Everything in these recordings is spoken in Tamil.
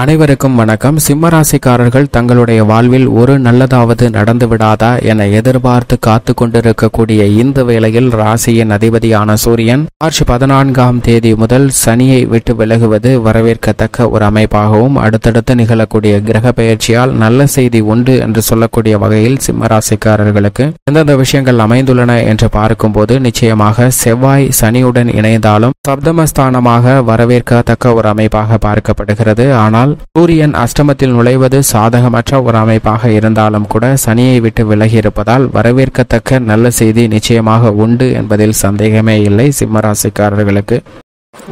அனைவருக்கும் வணக்கம். சிம்மராசிக்காரர்கள் தங்களுடைய வாழ்வில் ஒரு நல்லதாவது நடந்து விடாதா என எதிர்பார்த்து காத்து கொண்டிருக்கக்கூடிய இந்த வேளையில் ராசியின் அதிபதியான சூரியன் மார்ச் பதினான்காம் தேதி முதல் சனியை விட்டு விலகுவது வரவேற்கத்தக்க ஒரு அமைப்பாகவும் அடுத்தடுத்து நிகழக்கூடிய கிரக பெயர்ச்சியால் நல்ல செய்தி உண்டு என்று சொல்லக்கூடிய வகையில் சிம்மராசிக்காரர்களுக்கு எந்தெந்த விஷயங்கள் அமைந்துள்ளன என்று பார்க்கும்போது நிச்சயமாக செவ்வாய் சனியுடன் இணைந்தாலும் சப்தமஸ்தானமாக வரவேற்கத்தக்க ஒரு அமைப்பாக பார்க்கப்படுகிறது. ஆனால் சூரியன் அஷ்டமத்தில் நுழைவது சாதகமற்ற ஒரு அமைப்பாக இருந்தாலும் கூட சனியை விட்டு விலகி இருப்பதால் வரவேற்கத்தக்க நல்ல செய்தி நிச்சயமாக உண்டு என்பதில் சந்தேகமே இல்லை. சிம்மராசிக்காரர்களுக்கு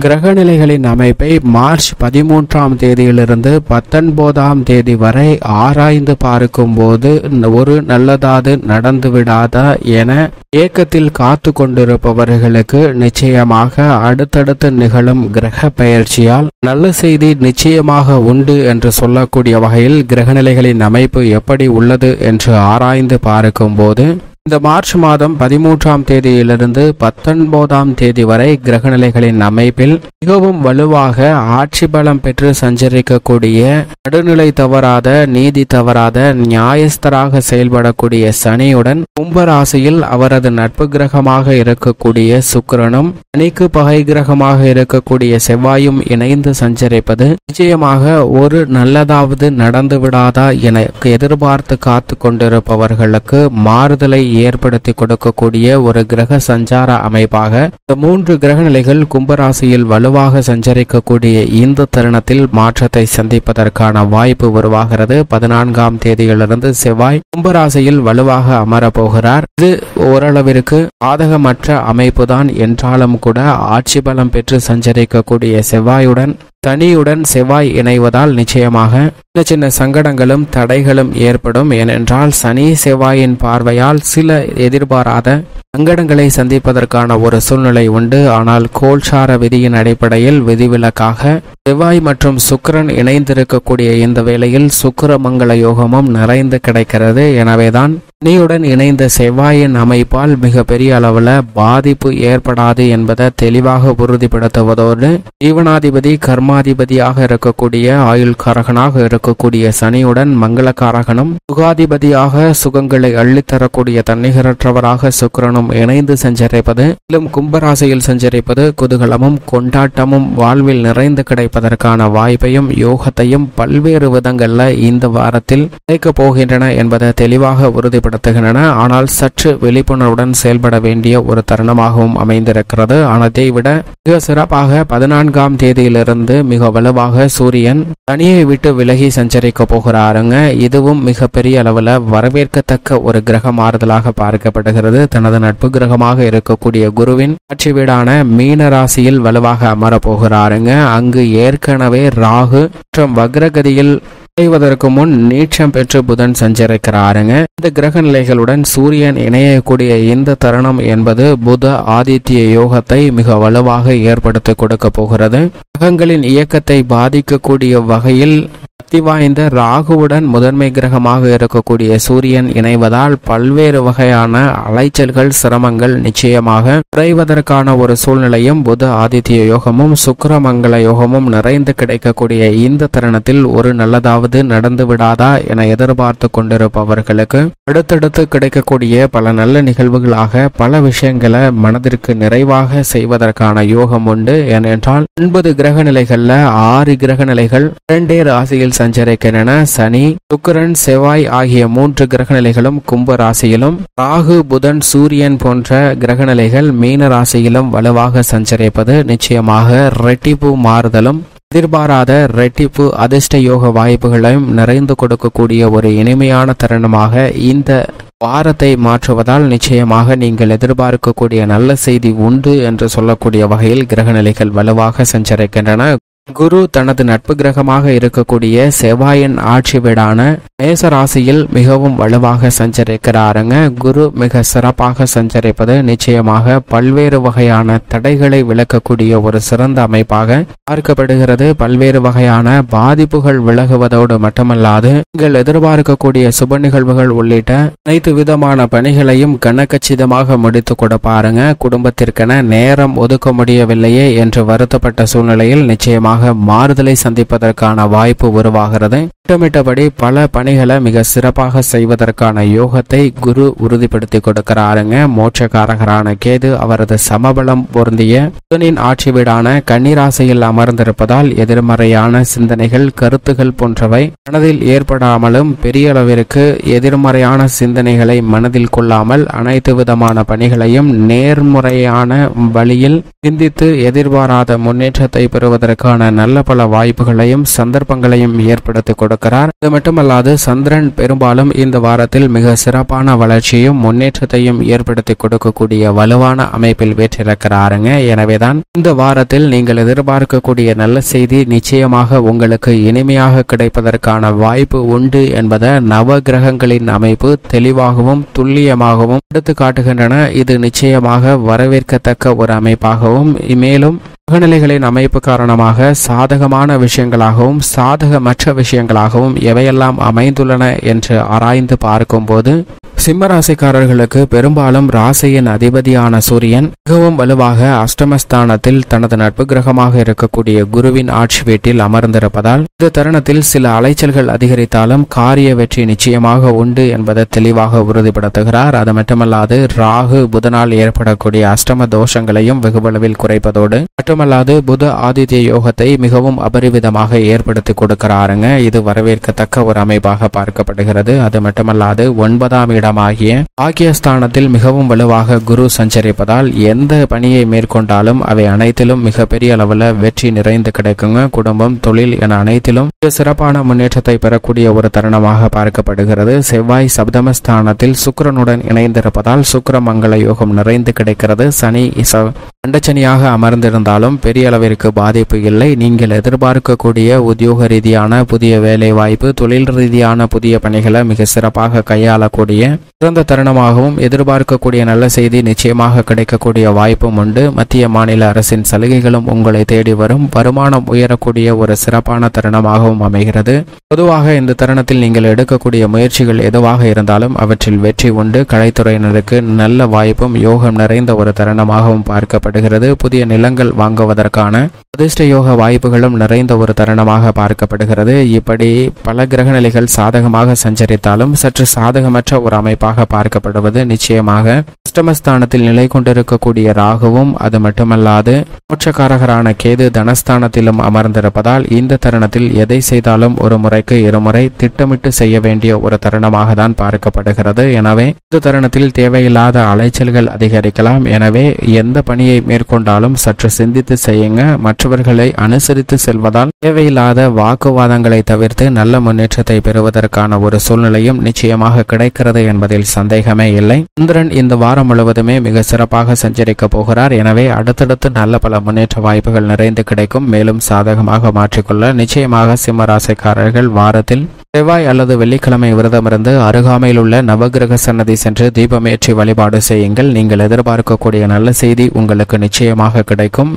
கிரகநிலைகளின் அமைப்பை மார்ச் பதிமூன்றாம் தேதியிலிருந்து பத்தொன்பதாம் தேதி வரை ஆராய்ந்து பார்க்கும்போது ஒரு நல்லதாது நடந்துவிடாதா என ஏக்கத்தில் காத்து கொண்டிருப்பவர்களுக்கு நிச்சயமாக அடுத்தடுத்து நிகழும் கிரக பயிற்சியால் நல்ல செய்தி நிச்சயமாக உண்டு என்று சொல்லக்கூடிய வகையில் கிரகநிலைகளின் அமைப்பு எப்படி உள்ளது என்று ஆராய்ந்து பார்க்கும்போது இந்த மார்ச் மாதம் பதிமூன்றாம் தேதியிலிருந்து பத்தொன்பதாம் தேதி வரை கிரகநிலைகளின் அமைப்பில் மிகவும் வலுவாக ஆட்சி பலம் பெற்று சஞ்சரிக்கக்கூடிய நடுநிலை தவறாத நீதி தவறாத நியாயஸ்தராக செயல்படக்கூடிய சனியுடன் கும்பராசியில் அவரது நட்பு கிரகமாக இருக்கக்கூடிய சுக்கிரனும் சனிக்கு பகை கிரகமாக இருக்கக்கூடிய செவ்வாயும் இணைந்து சஞ்சரிப்பது நிச்சயமாக ஒரு நல்லதாவது நடந்து விடாதா என எதிர்பார்த்து காத்து கொண்டிருப்பவர்களுக்கு மாறுதலை ஏற்படுத்தி கொடுக்கக்கூடிய ஒரு கிரக சஞ்சார அமைப்பாக இந்த மூன்று கிரக நிலைகள் கும்பராசியில் வலுவாக சஞ்சரிக்கக்கூடிய இந்த தருணத்தில் மாற்றத்தை சந்திப்பதற்கான வாய்ப்பு உருவாகிறது. பதினான்காம் தேதியிலிருந்து செவ்வாய் கும்பராசியில் வலுவாக அமரப் போகிறார் இது ஓரளவிற்கு பாதகமற்ற அமைப்புதான். என்றாலும் கூட ஆட்சி பலம் பெற்று சஞ்சரிக்கக்கூடிய செவ்வாயுடன் தனியுடன் செவ்வாய் இணைவதால் நிச்சயமாக சின்ன சின்ன சங்கடங்களும் தடைகளும் ஏற்படும். ஏனென்றால் சனி செவ்வாயின் பார்வையால் சில எதிர்பாராத சங்கடங்களை சந்திப்பதற்கான ஒரு சூழ்நிலை உண்டு. ஆனால் கோல்சார விதியின் அடிப்படையில் விதிவிலக்காக செவ்வாய் மற்றும் சுக்கரன் இணைந்திருக்கக்கூடிய இந்த வேளையில் சுக்கிரமங்கல யோகமும் நிறைந்து கிடைக்கிறது. எனவேதான் நீயுடன் இணைந்த செவ்வாயின் அமைப்பால் மிக பெரிய அளவில் பாதிப்பு ஏற்படாது என்பதை தெளிவாக உறுதிப்படுத்துவதோடு ஜீவனாதிபதி கர்மாதிபதியாக இருக்கக்கூடிய ஆயுள் காரகனாக இருக்கக்கூடிய சனியுடன் மங்களகாரகனும் சுகாதிபதியாக சுகங்களை அள்ளித்தரக்கூடிய தன்னிகரற்றவராக சுக்கிரனும் இணைந்து சஞ்சரிப்பது மேலும் கும்பராசியில் சஞ்சரிப்பது குதூகலமும் கொண்டாட்டமும் வாழ்வில் நிறைந்து கிடைப்பதற்கான வாய்ப்பையும் யோகத்தையும் பல்வேறு விதங்கள்ல இந்த வாரத்தில் கிடைக்கப் போகின்றன என்பதை தெளிவாக உறுதிப்படுத்துகின்றன. ஆனால் சற்று விழிப்புணர்வுடன் செயல்பட வேண்டிய ஒரு தருணமாகவும் அமைந்திருக்கிறது. ஆனதை விட மிக சிறப்பாக பதினான்காம் தேதியிலிருந்து மிக வலுவாக சூரியன் தனியை விட்டு விலகி சஞ்சரிக்க போகிறாருங்க. இதுவும் மிக பெரிய அளவில் வரவேற்கத்தக்க ஒரு கிரக மாறுதலாக பார்க்கப்படுகிறது. தனது நட்பு கிரகமாக இருக்கக்கூடிய குருவின் ஆட்சி வீடான மீன ராசியில் வலுவாக அமரப்போகிறாருங்க. அங்கு ஏற்கனவே ராகு மற்றும் வக்ரகதியில் அடைவதற்கு முன் நீச்சம் பெற்று புதன் சஞ்சரிக்கிறாருங்க. இந்த கிரக நிலைகளுடன் சூரியன் இணையக்கூடிய இந்த தருணம் என்பது புத ஆதித்ய யோகத்தை மிக வலுவாக ஏற்படுத்தி கொடுக்க போகிறது. கிரகங்களின் இயக்கத்தை பாதிக்கக்கூடிய வகையில் சக்தி வாய்ந்த ராகுவுடன் முதன்மை கிரகமாக இருக்கக்கூடிய சூரியன் இணைவதால் பல்வேறு வகையான அலைச்சல்கள் சிரமங்கள் நிச்சயமாக குறைவதற்கான ஒரு சூழ்நிலையும் புத ஆதித்ய யோகமும் சுக்கிரமங்கல யோகமும் நிறைந்து கிடைக்கக்கூடிய இந்த தருணத்தில் ஒரு நல்லதாவது நடந்து விடாதா என எதிர்பார்த்து கொண்டிருப்பவர்களுக்கு அடுத்தடுத்து கிடைக்கக்கூடிய பல நல்ல நிகழ்வுகளாக பல விஷயங்களை மனதிற்கு நிறைவாக செய்வதற்கான யோகம் உண்டு. ஏனென்றால் ஒன்பது கிரக நிலைகள்ல ஆறு கிரக நிலைகள் இரண்டே ராசியில் சஞ்சரிக்கின்றன. சனி சுக்கரன் செவ்வாய் ஆகிய மூன்று கிரகநிலைகளும் கும்ப ராசியிலும் ராகு புதன் சூரியன் போன்ற கிரகநிலைகள் மீன ராசியிலும் வலுவாக சஞ்சரிப்பது நிச்சயமாக ரெட்டிப்பு மாறுதலும் எதிர்பாராத ரெட்டிப்பு அதிர்ஷ்ட யோக வாய்ப்புகளையும் நிறைந்து கொடுக்கக்கூடிய ஒரு இனிமையான தருணமாக இந்த வாரத்தை மாற்றுவதால் நிச்சயமாக நீங்கள் எதிர்பார்க்கக்கூடிய நல்ல செய்தி உண்டு என்று சொல்லக்கூடிய வகையில் கிரகநிலைகள் வலுவாக சஞ்சரிக்கின்றன. குரு தனது நட்பு கிரகமாக இருக்கக்கூடிய செவ்வாயின் ஆட்சி வீடான மேச ராசியில் மிகவும் வலுவாக சஞ்சரிக்கிறாருங்க. குரு மிக சிறப்பாக சஞ்சரிப்பது நிச்சயமாக பல்வேறு வகையான தடைகளை விளக்கக்கூடிய ஒரு சிறந்த அமைப்பாக பார்க்கப்படுகிறது. பல்வேறு வகையான பாதிப்புகள் விலகுவதோடு மட்டுமல்லாது நீங்கள் எதிர்பார்க்கக்கூடிய சுப நிகழ்வுகள் உள்ளிட்ட அனைத்து விதமான பணிகளையும் கனக்கச்சிதமாக முடித்து கொடுப்பாருங்க. குடும்பத்திற்கென நேரம் ஒதுக்க முடியவில்லையே என்று வருத்தப்பட்ட சூழ்நிலையில் நிச்சயமாக மூலமாக மாறுதலை சந்திப்பதற்கான வாய்ப்பு உருவாகிறது. திட்டமிட்டபடி பல பணிகளை மிக சிறப்பாக செய்வதற்கான யோகத்தை குரு உறுதிப்படுத்தி கொடுக்கிறாருங்க. மோட்சக்காரகரான கேது அவரது சமபலம் பொருந்திய புதனின் ஆட்சி வீடான கன்னிராசியில் அமர்ந்திருப்பதால் எதிர்மறையான சிந்தனைகள் கருத்துகள் போன்றவை மனதில் ஏற்படாமலும் பெரிய அளவிற்கு எதிர்மறையான சிந்தனைகளை மனதில் கொள்ளாமல் அனைத்து விதமான பணிகளையும் நேர்முறையான வழியில் சிந்தித்து எதிர்பாராத முன்னேற்றத்தை பெறுவதற்கான நல்ல பல வாய்ப்புகளையும் சந்தர்ப்பங்களையும் ஏற்படுத்தி கொடுக்கிறார். இது மட்டுமல்லாது சந்திரன் பெரும்பாலும் இந்த வாரத்தில் மிக சிறப்பான வளர்ச்சியும் முன்னேற்றத்தையும் ஏற்படுத்தி கொடுக்கக்கூடிய வலுவான அமைப்பில் பெற்றிருக்கிறாருங்க எனவேதான் இந்த வாரத்தில் நீங்கள் எதிர்பார்க்கக்கூடிய நல்ல செய்தி நிச்சயமாக உங்களுக்கு இனிமையாக கிடைப்பதற்கான வாய்ப்பு உண்டு என்பதை நவ கிரகங்களின் அமைப்பு தெளிவாகவும் துல்லியமாகவும் எடுத்து காட்டுகின்றன. இது நிச்சயமாக வரவேற்கத்தக்க ஒரு அமைப்பாகவும் மேலும் சகநிலைகளின் அமைப்பு காரணமாக சாதகமான விஷயங்களாகவும் சாதகமற்ற விஷயங்களாகவும் எவையெல்லாம் அமைந்துள்ளன என்று ஆராய்ந்து பார்க்கும்போது சிம்ம ராசிக்காரர்களுக்கு பெரும்பாலும் ராசியின் அதிபதியான சூரியன் மிகவும் வலுவாக அஷ்டமஸ்தானத்தில் தனது நட்பு கிரகமாக இருக்கக்கூடிய குருவின் ஆட்சி வீட்டில் அமர்ந்திருப்பதால் இந்த தருணத்தில் சில அலைச்சல்கள் அதிகரித்தாலும் காரிய வெற்றி நிச்சயமாக உண்டு என்பதை தெளிவாக உறுதிப்படுத்துகிறார். அது மட்டுமல்லாது ராகு புதனால் ஏற்படக்கூடிய அஷ்டம தோஷங்களையும் வெகுவளவில் குறைப்பதோடு மட்டுமல்லாது புத ஆதித்ய யோகத்தை மிகவும் அபரிவிதமாக ஏற்படுத்தி கொடுக்கிறாருங்க. இது வரவேற்கத்தக்க ஒரு அமைப்பாக பார்க்கப்படுகிறது. அது மட்டுமல்லாது ஒன்பதாம் இடம் ஆகிய பாக்கியஸ்தானத்தில் மிகவும் வலுவாக குரு சஞ்சரிப்பதால் எந்த பணியை மேற்கொண்டாலும் அவை அனைத்திலும் மிகப்பெரிய அளவில் வெற்றி நிறைந்து கிடைக்குங்க. குடும்பம் தொழில் என அனைத்திலும் மிக சிறப்பான முன்னேற்றத்தை பெறக்கூடிய ஒரு தருணமாக பார்க்கப்படுகிறது. செவ்வாய் சப்தமஸ்தானத்தில் சுக்கிரனுடன் இணைந்திருப்பதால் சுக்கர மங்கள யோகம் நிறைந்து கிடைக்கிறது. சனி ச- அண்டச்சனியாக அமர்ந்திருந்தாலும் பெரிய அளவிற்கு பாதிப்பு இல்லை. நீங்கள் எதிர்பார்க்கக்கூடிய உத்தியோக ரீதியான புதிய வேலை வாய்ப்பு தொழில் ரீதியான புதிய பணிகளை மிக சிறப்பாக கையாளக்கூடிய சிறந்த தருணமாகவும் எதிர்பார்க்கக்கூடிய நல்ல செய்தி நிச்சயமாக கிடைக்கக்கூடிய வாய்ப்பும் உண்டு. மத்திய மாநில அரசின் சலுகைகளும் உங்களை தேடி வரும். வருமானம் உயரக்கூடிய ஒரு சிறப்பான தருணமாகவும் அமைகிறது. பொதுவாக இந்த தருணத்தில் நீங்கள் எடுக்கக்கூடிய முயற்சிகள் எதுவாக இருந்தாலும் அவற்றில் வெற்றி உண்டு. கலைத்துறையினருக்கு நல்ல வாய்ப்பும் யோகம் நிறைந்த ஒரு தருணமாகவும் பார்க்கப்படுகிறது. புதிய நிலங்கள் வாங்குவதற்கான அதிர்ஷ்ட யோக வாய்ப்புகளும் நிறைந்த ஒரு தருணமாக பார்க்கப்படுகிறது. இப்படி பல கிரகநிலைகள் சாதகமாக சஞ்சரித்தாலும் சற்று சாதகமற்ற ஒரு அமைப்பாக பார்க்கப்படுவது நிச்சயமாக. அஷ்டமஸ்தானத்தில் நிலை கொண்டிருக்கக்கூடிய ராகுவும் அது மட்டுமல்லாது மோட்சக்காரகரான கேது தனஸ்தானத்திலும் அமர்ந்திருப்பதால் இந்த தருணத்தில் எதை செய்தாலும் ஒரு முறைக்கு இருமுறை திட்டமிட்டு செய்ய வேண்டிய ஒரு தருணமாக தான் பார்க்கப்படுகிறது. எனவே இந்த தருணத்தில் தேவையில்லாத அலைச்சல்கள் அதிகரிக்கலாம். எனவே எந்த பணியை மேற்கொண்டாலும் சற்று சிந்தித்து செய்யுங்க. மற்றவர்களை அனுசரித்து செல்வதால் தேவையில்லாத வாக்குவாதங்களை தவிர்த்து நல்ல முன்னேற்றத்தை பெறுவதற்கான ஒரு சூழ்நிலையும் நிச்சயமாக கிடைக்கிறது என்பதில் சந்தேகமே இல்லை. சந்திரன் இந்த வாரம் முழுவதுமே மிக சிறப்பாக சஞ்சரிக்க போகிறார். எனவே அடுத்தடுத்து நல்ல பல முன்னேற்ற வாய்ப்புகள் நிறைந்து கிடைக்கும். மேலும் சாதகமாக மாற்றிக்கொள்ள நிச்சயமாக சிம்ம ராசிக்காரர்கள் வாரத்தில் செவ்வாய் அல்லது வெள்ளிக்கிழமை விரதமிருந்து அருகாமையில் உள்ள நவகிரக சன்னதி சென்று தீபமேற்றி வழிபாடு செய்யுங்கள். நீங்கள் எதிர்பார்க்கக்கூடிய நல்ல செய்தி உங்களுக்கு நிச்சயமாக கிடைக்கும்.